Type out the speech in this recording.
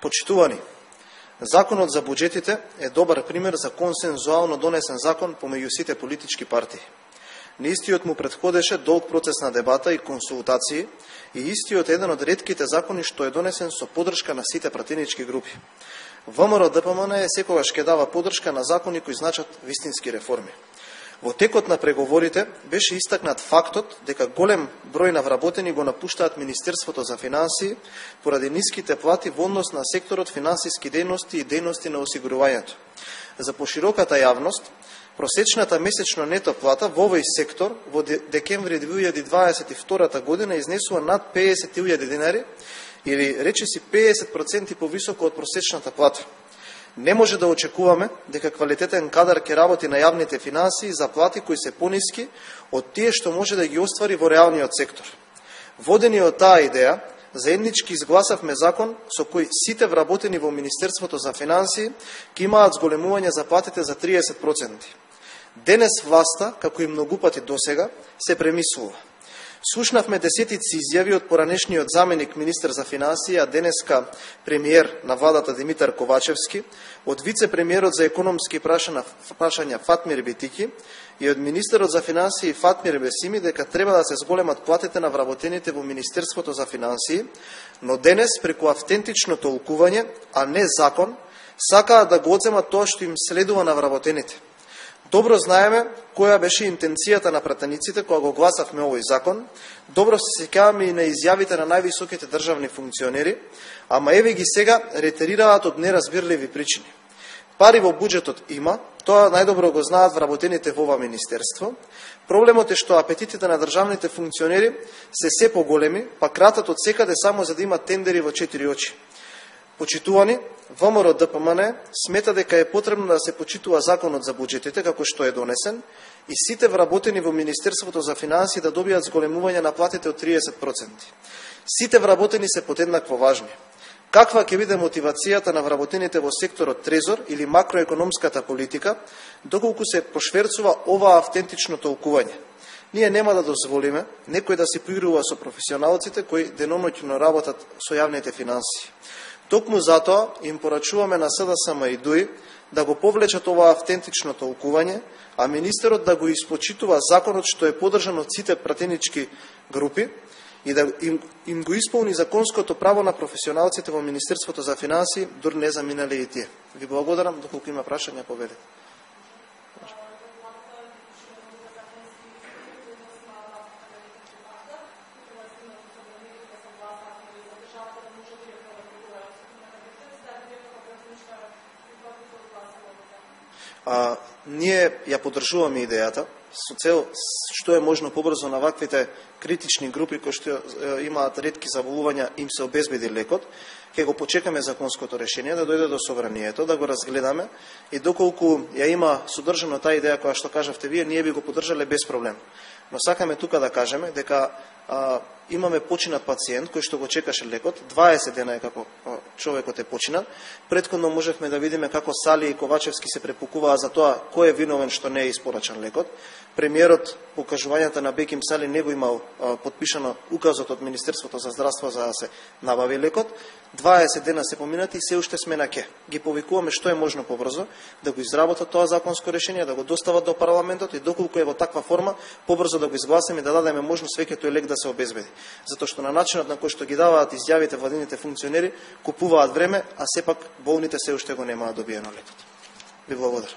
Почитувани, Законот за буџетите е добар пример за консензуално донесен закон помеѓу сите политички партии. Неистиот му предходеше долг процес на дебата и консултации и истиот е еден од редките закони што е донесен со подршка на сите пратенички групи. ВМРО ДПМН е секогаш ке дава подршка на закони кои значат вистински реформи. Во текот на преговорите беше истакнат фактот дека голем број на вработени го напуштаат Министерството за финансии поради ниските плати во однос на секторот финансиски дејности и дејности на осигурувањето. За пошироката јавност, просечната месечно нето плата во овој сектор во декември 2022 година изнесува над 50.000 денари или речиси 50% повисоко од просечната плата. Не може да очекуваме дека квалитетен кадар ќе работи на јавните финанси за плати кои се пониски од тие што може да ги оствари во реалниот сектор. Водени од таа идеја, заеднички изгласавме закон со кој сите вработени во Министерството за финансии ќе имаат зголемување за платите за 30%. Денес власта, како и многу пати досега, се премислува. Слушнавме десетици изјави од поранешниот заменик министер за финансии, а денеска премиер на владата Димитар Ковачевски, од вице-премиерот за економски прашања Фатмир Битики и од министерот за финансии Фатмир Бесими дека треба да се зголемат платите на вработените во Министерството за финансии, но денес преку автентично толкување, а не закон, сакаат да го одземат тоа што им следува на вработените. Добро знаеме која беше интенцијата на пратениците кога го гласавме овој закон. Добро се сеќаваме и на изјавите на највисоките државни функционери, ама еве ги сега ретерираат од неразбирливи причини. Пари во буџетот има, тоа најдобро го знаат вработените во ова министерство. Проблемот е што апетитите на државните функционери се се поголеми, па кратат од секаде само за да имат тендери во четири очи. Почитувани, ВМРО ДПМН смета дека е потребно да се почитува законот за буџетите како што е донесен и сите вработени во Министерството за финансии да добијат зголемување на платите од 30%. Сите вработени се подеднакво важни. Каква ќе биде мотивацијата на вработените во секторот трезор или макроекономската политика, доколку се пошверцува ова автентично толкување? Ние нема да дозволиме некој да се поигрува со професионалците кои деноноќно работат со јавните финансии. Токму затоа им порачуваме на СДСМ и ДУИ да го повлечат ова автентично толкување, а министерот да го испочитува законот што е подржан од сите пратенички групи и да им, им го исполни законското право на професионалците во Министерството за финансии, дур не заминале и тие. Ви благодарам, доколку има прашања, поведете. А, ние ја поддржуваме идејата со цел што е можно побрзо на ваквите критични групи кои што имаат редки заболувања им се обезбеди лекот, ќе го почекаме законското решение да дојде до собранието, да го разгледаме и доколку ја има содржано таа идеја која што кажавте вие, ние би го поддржале без проблем. Но сакаме тука да кажеме дека а, имаме починат пациент кој што го чекаше лекот, 20 дена е како човекот е починат. Предходно можевме да видиме како Сали и Ковачевски се препукуваа за тоа кој е виновен што не е испорачан лекот. Премиерот по кажувањата на Беким Сали не го имал а, подпишано указот од Министерството за здравство за да се набави лекот. 20 дена се поминати и се уште сме на ке. Ги повикуваме што е можно побрзо да го изработат тоа законско решение, да го достават до парламентот и доколку е во таква форма, побрзо да го изгласиме и да дадеме можност веќе тој лек да се обезбеди. Затоа што на начинот на кој што ги даваат изјавите владините функционери, купуваат време, а сепак болните се уште го немаат добиено лекот. Ви благодарам.